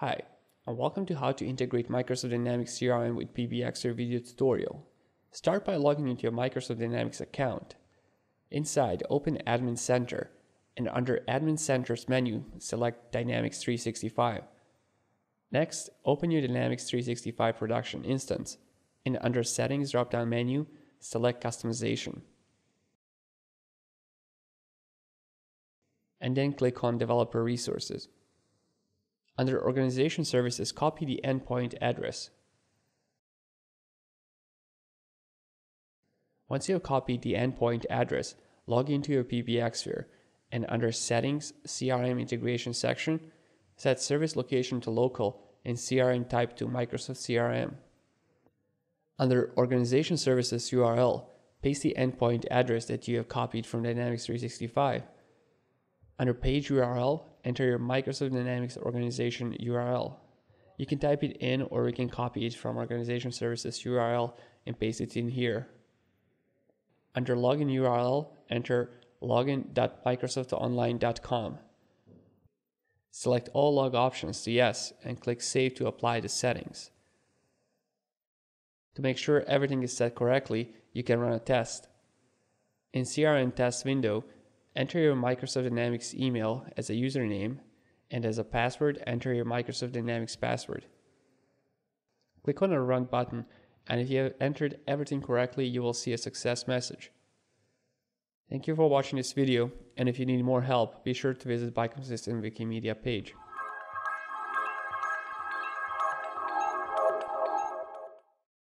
Hi, and welcome to how to integrate Microsoft Dynamics CRM with PBXware video tutorial. Start by logging into your Microsoft Dynamics account. Inside, open Admin Center, and under Admin Center's menu, select Dynamics 365. Next, open your Dynamics 365 production instance, and under Settings drop-down menu, select Customization. And then click on Developer Resources. Under Organization Services, copy the endpoint address. Once you have copied the endpoint address, log into your PBXware and under Settings, CRM Integration section, set Service Location to Local and CRM Type to Microsoft CRM. Under Organization Services URL, paste the endpoint address that you have copied from Dynamics 365. Under Page URL, enter your Microsoft Dynamics organization URL. You can type it in or you can copy it from organization services URL and paste it in here. Under login URL, enter login.microsoftonline.com. Select all log options to yes and click Save to apply the settings. To make sure everything is set correctly, you can run a test. In CRM test window, Enter your Microsoft Dynamics email as a username and as a password, enter your Microsoft Dynamics password. Click on the Run button and if you have entered everything correctly, you will see a success message. Thank you for watching this video and if you need more help, be sure to visit Bicom System Wikimedia page.